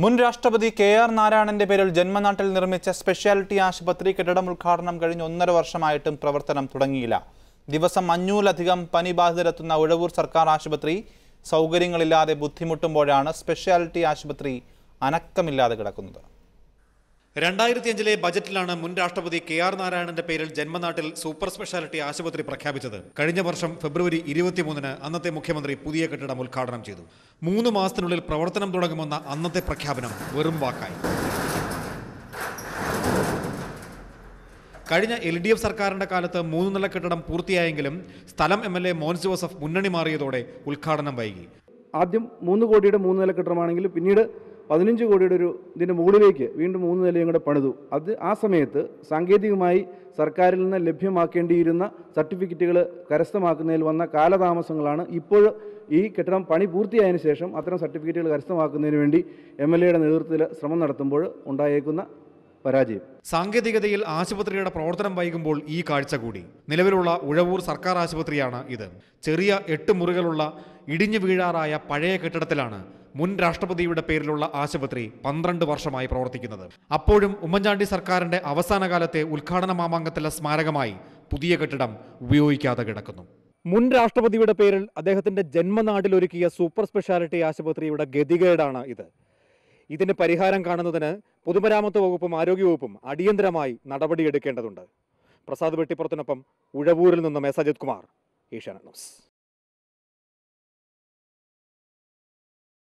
മുൻ രാഷ്ട്രപതി K R നാരായണന്റെ പേരിൽ ജന്മനാട്ടിൽ നിർമ്മിച്ച സ്പെഷ്യാലിറ്റി ആശുപത്രി കെട്ടിടം ഉദ്ഘാടനം കഴിഞ്ഞ് ഒന്നര വർഷമായിട്ടും പ്രവർത്തനം തുടങ്ങിയില്ല. ദിവസം അഞ്ഞൂറിലധികം പനി ബാധിതരെത്തുന്ന ഉഴവൂർ സർക്കാർ ആശുപത്രി സൗകര്യങ്ങളില്ലാതെ ബുദ്ധിമുട്ടുമ്പോഴാണ് സ്പെഷ്യാലിറ്റി ആശുപത്രി അനക്കമില്ലാതെ കിടക്കുന്നത്. രണ്ടായിരത്തി അഞ്ചിലെ ബജറ്റിലാണ് മുൻ രാഷ്ട്രപതി കെ ആർ നാരായണന്റെ പേരിൽ ജന്മനാട്ടിൽ സൂപ്പർ സ്പെഷ്യാലിറ്റി ആശുപത്രി പ്രഖ്യാപിച്ചത്. കഴിഞ്ഞ വർഷം ഫെബ്രുവരി ഇരുപത്തിമൂന്നിന് അന്നത്തെ മുഖ്യമന്ത്രി പുതിയ കെട്ടിടം ഉദ്ഘാടനം ചെയ്തു. മൂന്ന് മാസത്തിനുള്ളിൽ പ്രവർത്തനം തുടങ്ങുമെന്ന അന്നത്തെ പ്രഖ്യാപനം വെറും വാക്കായി. കഴിഞ്ഞ എൽ ഡി എഫ് സർക്കാരിന്റെ കാലത്ത് മൂന്ന് നില കെട്ടിടം പൂർത്തിയായെങ്കിലും സ്ഥലം M L A Mons Joseph മുന്നണി മാറിയതോടെ ഉദ്ഘാടനം വൈകി. ആദ്യം മൂന്ന് കോടിയുടെ മൂന്ന് നില കെട്ടിടമാണെങ്കിൽ പിന്നീട് പതിനഞ്ച് കോടിയുടെ ഒരു ഇതിന്റെ മുകളിലേക്ക് വീണ്ടും മൂന്ന് നിലയും കൂടെ പണിതു. അത് ആ സമയത്ത് സാങ്കേതികമായി സർക്കാരിൽ നിന്ന് ലഭ്യമാക്കേണ്ടിയിരുന്ന സർട്ടിഫിക്കറ്റുകൾ കരസ്ഥമാക്കുന്നതിൽ വന്ന കാലതാമസങ്ങളാണ്. ഇപ്പോൾ ഈ കെട്ടിടം പണി പൂർത്തിയായതിനു ശേഷം അത്തരം സർട്ടിഫിക്കറ്റുകൾ കരസ്ഥമാക്കുന്നതിന് വേണ്ടി എം എൽ എയുടെ നേതൃത്വത്തിൽ ശ്രമം നടത്തുമ്പോൾ ഉണ്ടായേക്കുന്ന പരാജയം. സാങ്കേതികതയിൽ ആശുപത്രിയുടെ പ്രവർത്തനം വൈകുമ്പോൾ ഈ കാഴ്ച കൂടി. നിലവിലുള്ള ഉഴവൂർ സർക്കാർ ആശുപത്രിയാണ് ഇത്. ചെറിയ എട്ട് മുറികളുള്ള ഇടിഞ്ഞു വീഴാറായ പഴയ കെട്ടിടത്തിലാണ് മുൻ രാഷ്ട്രപതിയുടെ പേരിലുള്ള ആശുപത്രി പന്ത്രണ്ട് വർഷമായി പ്രവർത്തിക്കുന്നത്. അപ്പോഴും ഉമ്മൻചാണ്ടി സർക്കാരിന്റെ അവസാന കാലത്തെ ഉദ്ഘാടന മാമാങ്കത്തിലെ സ്മാരകമായി പുതിയ കെട്ടിടം ഉപയോഗിക്കാതെ കിടക്കുന്നു. മുൻ രാഷ്ട്രപതിയുടെ പേരിൽ അദ്ദേഹത്തിന്റെ ജന്മനാട്ടിൽ ഒരുക്കിയ സൂപ്പർ സ്പെഷ്യാലിറ്റി ആശുപത്രിയുടെ ഗതികേടാണ് ഇത്. ഇതിന് പരിഹാരം കാണുന്നതിന് പൊതുമരാമത്ത് വകുപ്പും ആരോഗ്യവകുപ്പും അടിയന്തരമായി നടപടിയെടുക്കേണ്ടതുണ്ട്. പ്രസാദ് വെട്ടിപ്പുറത്തിനൊപ്പം ഉഴവൂരിൽ നിന്നും എസ്. അജിത് കുമാർ ഏഷ്യാനെറ്റ് ന്യൂസ്.